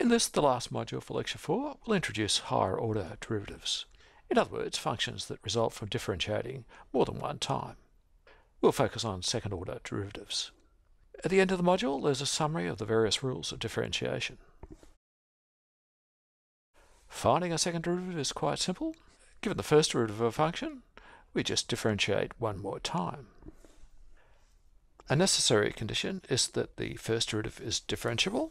In this, the last module for Lecture 4, we'll introduce higher order derivatives. In other words, functions that result from differentiating more than one time. We'll focus on second order derivatives. At the end of the module, there's a summary of the various rules of differentiation. Finding a second derivative is quite simple. Given the first derivative of a function, we just differentiate one more time. A necessary condition is that the first derivative is differentiable.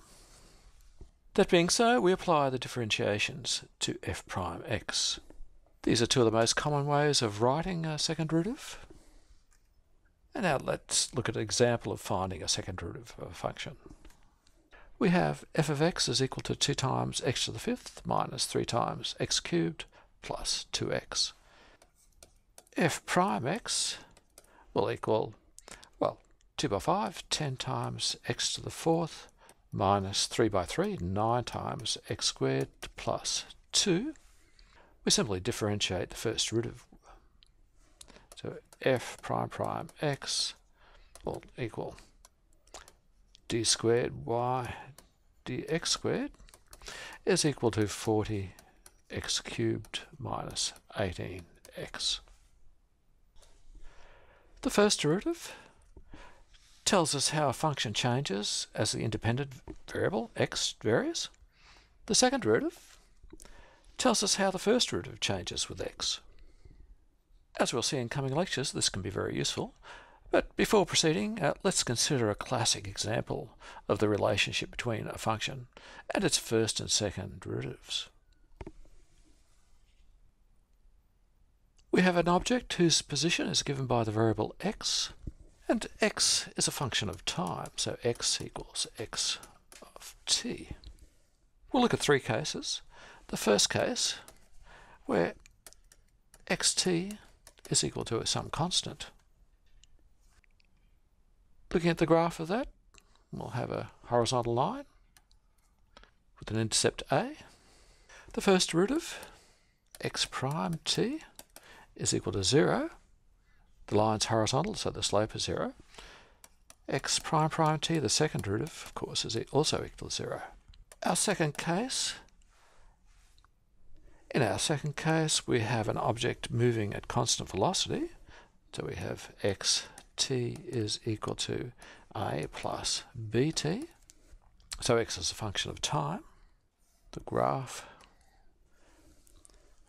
That being so, we apply the differentiations to f prime x. These are two of the most common ways of writing a second derivative. And now let's look at an example of finding a second derivative of a function. We have f of x is equal to 2 times x to the fifth minus 3 times x cubed plus 2x. f prime x will equal, well, 2 by 5, 10 times x to the fourth minus 3 by 3, 9 times x squared plus 2. We simply differentiate the first derivative. So f prime prime x will equal d squared y dx squared is equal to 40 x cubed minus 18x. The first derivative tells us how a function changes as the independent variable x varies. The second derivative tells us how the first derivative changes with x. As we'll see in coming lectures, this can be very useful. But before proceeding, uh, let's consider a classic example of the relationship between a function and its first and second derivatives. We have an object whose position is given by the variable x, and x is a function of time, so x equals x of t. We'll look at three cases. The first case, where xt is equal to some constant. Looking at the graph of that, we'll have a horizontal line with an intercept a. The first derivative, x prime t, is equal to 0 the line's horizontal, so the slope is 0. x prime prime t, the second derivative, of course, is also equal to 0. Our second case, in our second case, we have an object moving at constant velocity. So we have xt is equal to a plus bt. So x is a function of time. The graph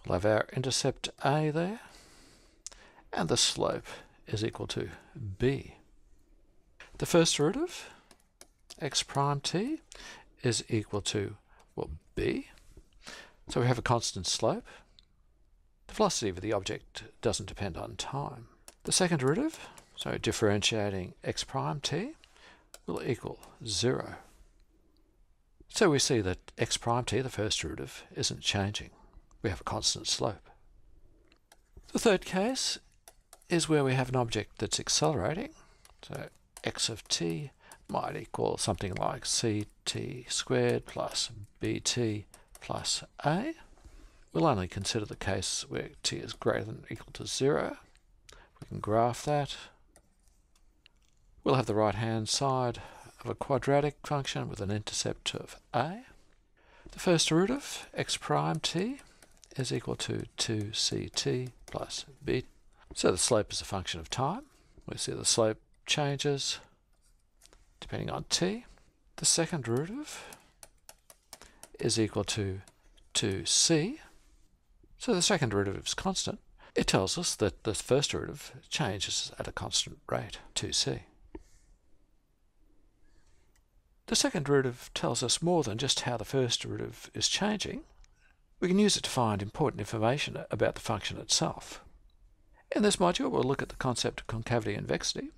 will have our intercept a there and the slope is equal to b. The first derivative, x prime t, is equal to, well, b. So we have a constant slope. The velocity of the object doesn't depend on time. The second derivative, so differentiating x prime t, will equal 0. So we see that x prime t, the first derivative, isn't changing. We have a constant slope. The third case is where we have an object that's accelerating. So x of t might equal something like ct squared plus bt plus a. We'll only consider the case where t is greater than or equal to 0. We can graph that. We'll have the right-hand side of a quadratic function with an intercept of a. The first derivative, x prime t, is equal to 2ct plus b so the slope is a function of time. We see the slope changes depending on t. The second derivative is equal to 2c. So the second derivative is constant. It tells us that the first derivative changes at a constant rate, 2c. The second derivative tells us more than just how the first derivative is changing. We can use it to find important information about the function itself. In this module, we'll look at the concept of concavity and convexity.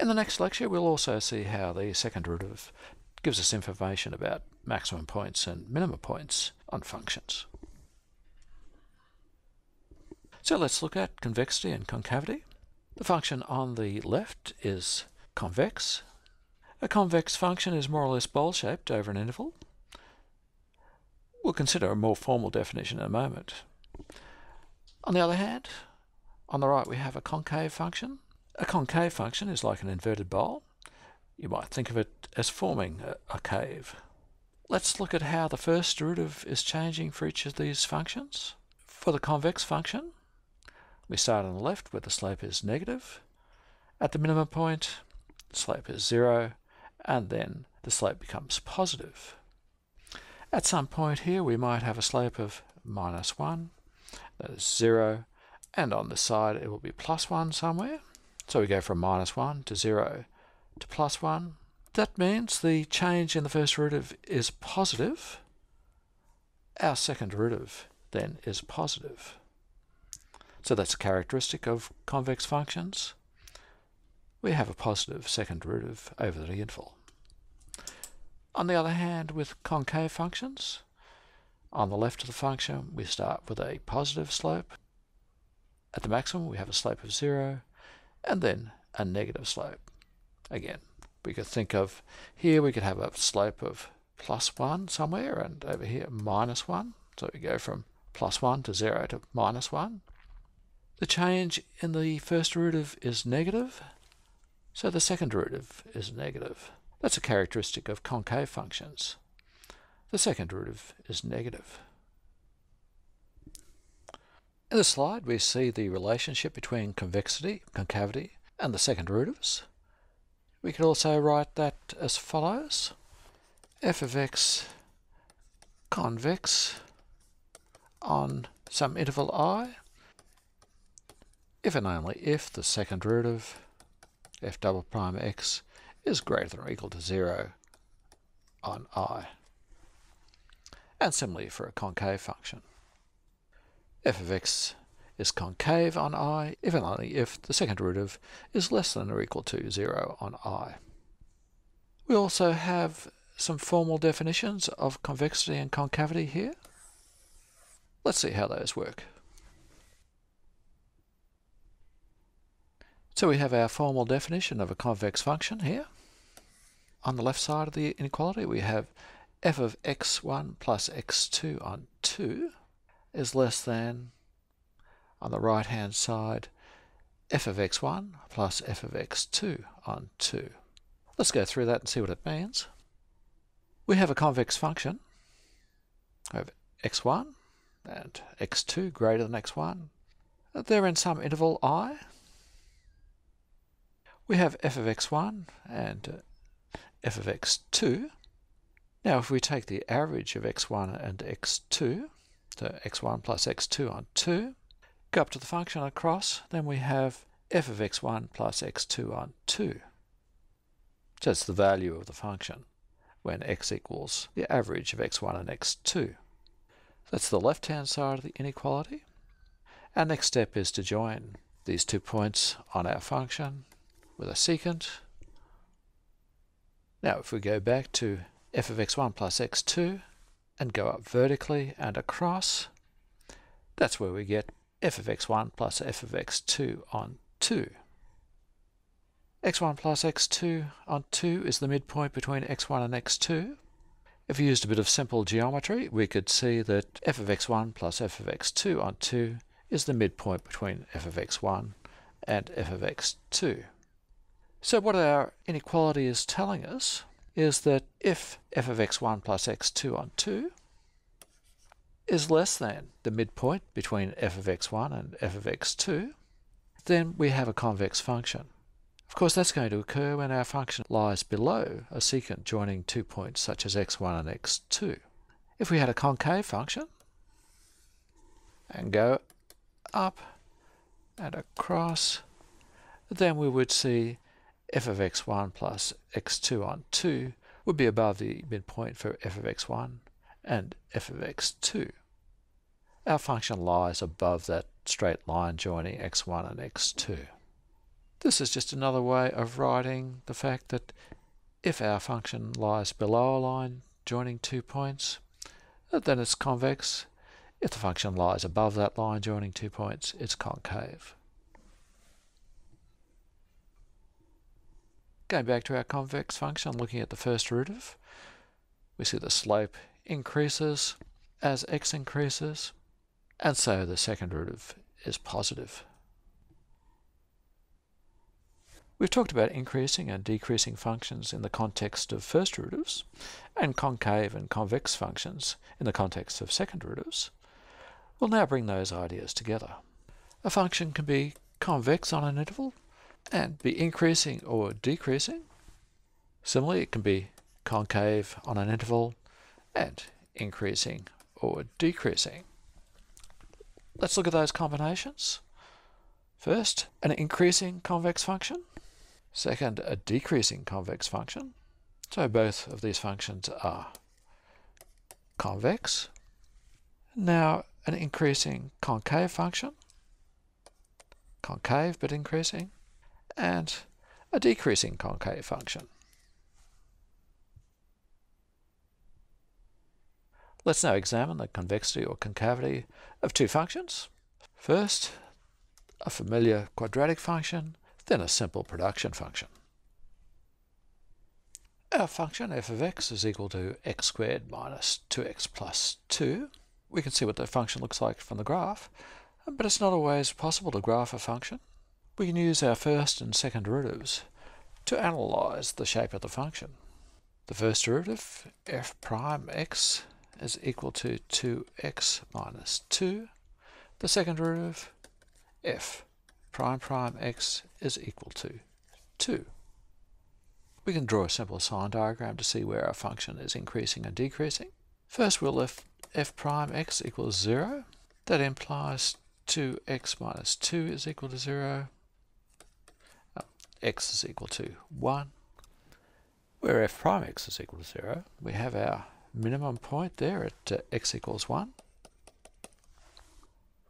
In the next lecture, we'll also see how the second derivative gives us information about maximum points and minimum points on functions. So let's look at convexity and concavity. The function on the left is convex. A convex function is more or less bowl-shaped over an interval. We'll consider a more formal definition in a moment. On the other hand, on the right, we have a concave function. A concave function is like an inverted bowl. You might think of it as forming a, a cave. Let's look at how the first derivative is changing for each of these functions. For the convex function, we start on the left where the slope is negative. At the minimum point, the slope is zero, and then the slope becomes positive. At some point here, we might have a slope of minus 1, that is 0, and on the side it will be plus 1 somewhere. So we go from minus 1 to 0 to plus 1. That means the change in the first derivative is positive. Our second derivative then is positive. So that's a characteristic of convex functions. We have a positive second derivative over the interval. On the other hand, with concave functions, on the left of the function, we start with a positive slope. At the maximum, we have a slope of 0, and then a negative slope. Again, we could think of here, we could have a slope of plus 1 somewhere, and over here, minus 1. So we go from plus 1 to 0 to minus 1. The change in the first derivative is negative, so the second derivative is negative. That's a characteristic of concave functions. The second derivative is negative. In the slide, we see the relationship between convexity, concavity, and the second derivatives. We could also write that as follows. f of x convex on some interval i, if and only if the second derivative, f double prime x, is greater than or equal to 0 on i. And similarly for a concave function. F of x is concave on i if and only if the second derivative is less than or equal to 0 on i. We also have some formal definitions of convexity and concavity here. Let's see how those work. So we have our formal definition of a convex function here. On the left side of the inequality we have f of x1 plus x2 on 2 is less than, on the right hand side, f of x1 plus f of x2 on 2. Let's go through that and see what it means. We have a convex function. Have x1 and x2 greater than x1. They're in some interval i, we have f of x1 and f of x2. Now if we take the average of x1 and x2, so x1 plus x2 on 2, go up to the function across, then we have f of x1 plus x2 on 2. So it's the value of the function when x equals the average of x1 and x2. That's the left-hand side of the inequality. Our next step is to join these two points on our function with a secant. Now if we go back to f of x1 plus x2 and go up vertically and across, that's where we get f of x1 plus f of x2 on 2. x1 plus x2 on 2 is the midpoint between x1 and x2. If we used a bit of simple geometry, we could see that f of x1 plus f of x2 on 2 is the midpoint between f of x1 and f of x2. So what our inequality is telling us is that if f of x1 plus x2 on 2 is less than the midpoint between f of x1 and f of x2, then we have a convex function. Of course, that's going to occur when our function lies below a secant joining two points such as x1 and x2. If we had a concave function and go up and across, then we would see f of x1 plus x2 on 2 would be above the midpoint for f of x1 and f of x2. Our function lies above that straight line joining x1 and x2. This is just another way of writing the fact that if our function lies below a line joining two points, uh, then it's convex. If the function lies above that line joining two points, it's concave. Going back to our convex function, looking at the first derivative, we see the slope increases as x increases, and so the second derivative is positive. We've talked about increasing and decreasing functions in the context of first derivatives and concave and convex functions in the context of second derivatives. We'll now bring those ideas together. A function can be convex on an interval and be increasing or decreasing. Similarly, it can be concave on an interval and increasing or decreasing. Let's look at those combinations. First, an increasing convex function. Second, a decreasing convex function. So both of these functions are convex. Now, an increasing concave function. Concave but increasing. And a decreasing concave function. Let's now examine the convexity or concavity of two functions. First, a familiar quadratic function, then a simple production function. Our function f of x is equal to x squared minus 2x plus 2. We can see what the function looks like from the graph, but it's not always possible to graph a function. We can use our first and second derivatives to analyse the shape of the function. The first derivative, f prime x, is equal to 2x minus 2. The second derivative, f prime prime x is equal to 2. We can draw a simple sign diagram to see where our function is increasing and decreasing. First we'll lift f prime x equals 0. That implies 2x minus 2 is equal to 0. X is equal to 1. Where f prime x is equal to 0, we have our minimum point there at uh, x equals 1.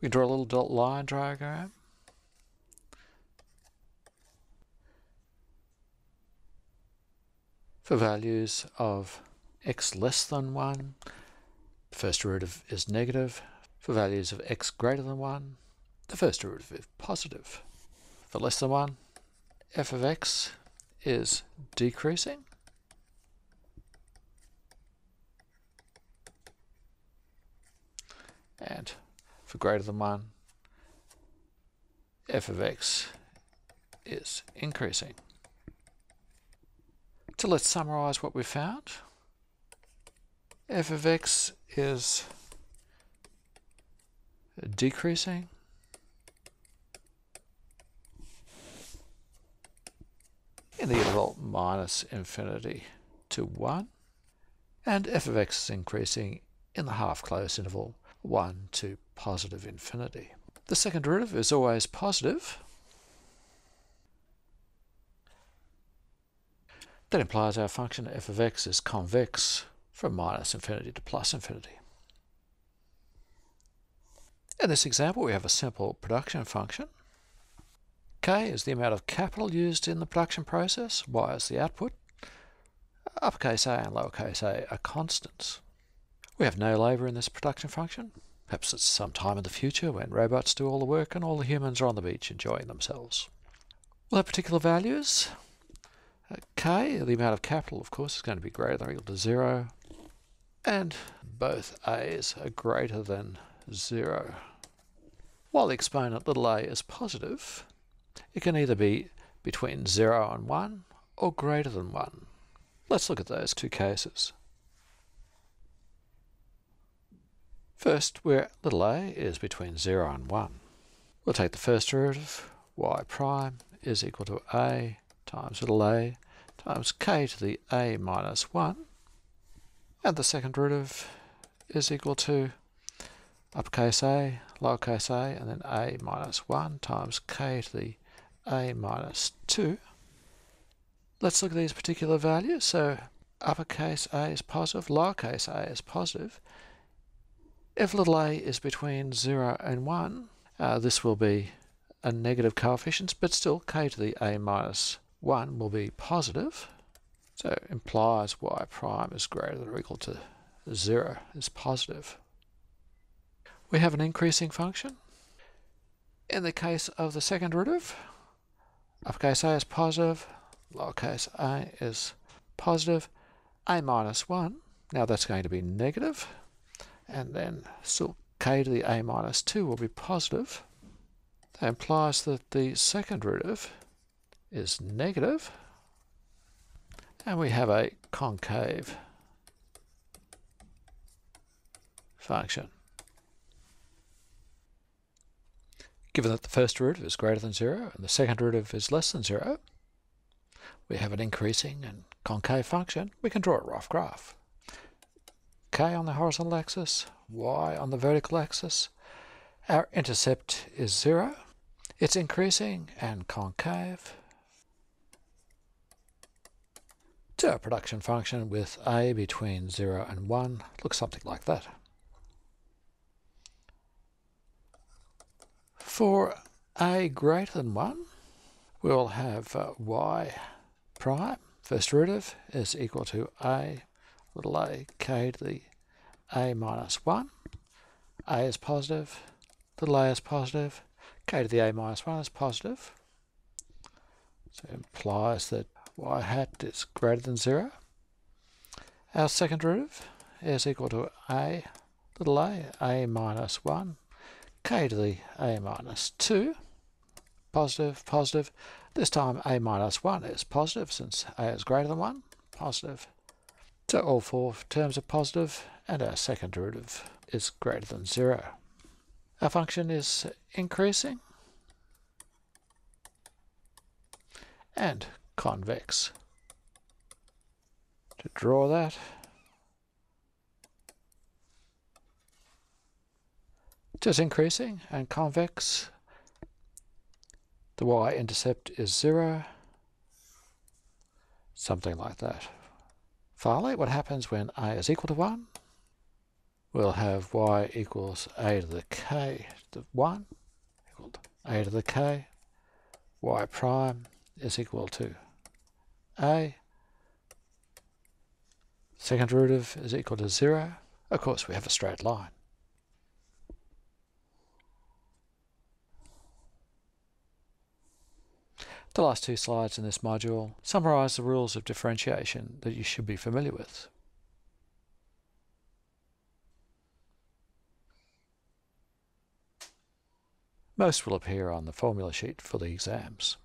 We draw a little dot line diagram. For values of x less than 1, the first derivative is negative. For values of x greater than 1, the first derivative is positive. For less than 1, f of x is decreasing. and for greater than 1 f of x is increasing. So let's summarize what we found. f of x is decreasing in interval minus infinity to 1 and f of x is increasing in the half-closed interval 1 to positive infinity. The second derivative is always positive. That implies our function f of x is convex from minus infinity to plus infinity. In this example, we have a simple production function. K is the amount of capital used in the production process, Y is the output. Uppercase a and lowercase a are constants. We have no labour in this production function. Perhaps it's some time in the future when robots do all the work and all the humans are on the beach enjoying themselves. We'll have particular values. Uh, K, the amount of capital, of course, is going to be greater than or equal to 0. And both a's are greater than 0. While the exponent little a is positive, it can either be between 0 and 1 or greater than 1. Let's look at those two cases. First, where little a is between 0 and 1. We'll take the first derivative, y prime is equal to a times little a times k to the a minus 1. And the second derivative is equal to uppercase a, lowercase a, and then a minus 1 times k to the a minus 2. Let's look at these particular values. So uppercase a is positive, lowercase a is positive. If little a is between 0 and 1, uh, this will be a negative coefficient, but still k to the a minus 1 will be positive. So implies y prime is greater than or equal to 0 is positive. We have an increasing function. In the case of the second derivative, uppercase a is positive, lowercase a is positive, a minus 1, now that's going to be negative. And then still k to the a minus 2 will be positive. That implies that the second derivative is negative, and we have a concave function. Given that the first derivative is greater than 0 and the second derivative is less than 0, we have an increasing and concave function. We can draw a rough graph. k on the horizontal axis, y on the vertical axis. Our intercept is 0. It's increasing and concave to a production function with a between 0 and 1. Looks something like that. For a greater than 1, we'll have uh, y prime, first derivative, is equal to a little a k to the a minus 1. a is positive, little a is positive, k to the a minus 1 is positive. So it implies that y hat is greater than 0. Our second derivative is equal to a little a, a minus 1 k to the a minus 2, positive, positive. This time a minus 1 is positive since a is greater than 1, positive. So all four terms are positive and our second derivative is greater than 0. Our function is increasing and convex. To draw that, just increasing and convex. The y-intercept is 0, something like that. Finally, what happens when a is equal to 1? We'll have y equals a to the k to the 1 equal to a to the k. y prime is equal to a. Second derivative is equal to 0. Of course, we have a straight line. The last two slides in this module summarize the rules of differentiation that you should be familiar with. Most will appear on the formula sheet for the exams.